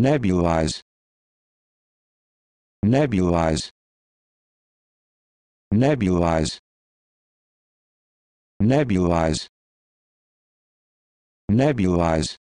nebulize. Nebulize. Nebulize. Nebulize. Nebulize.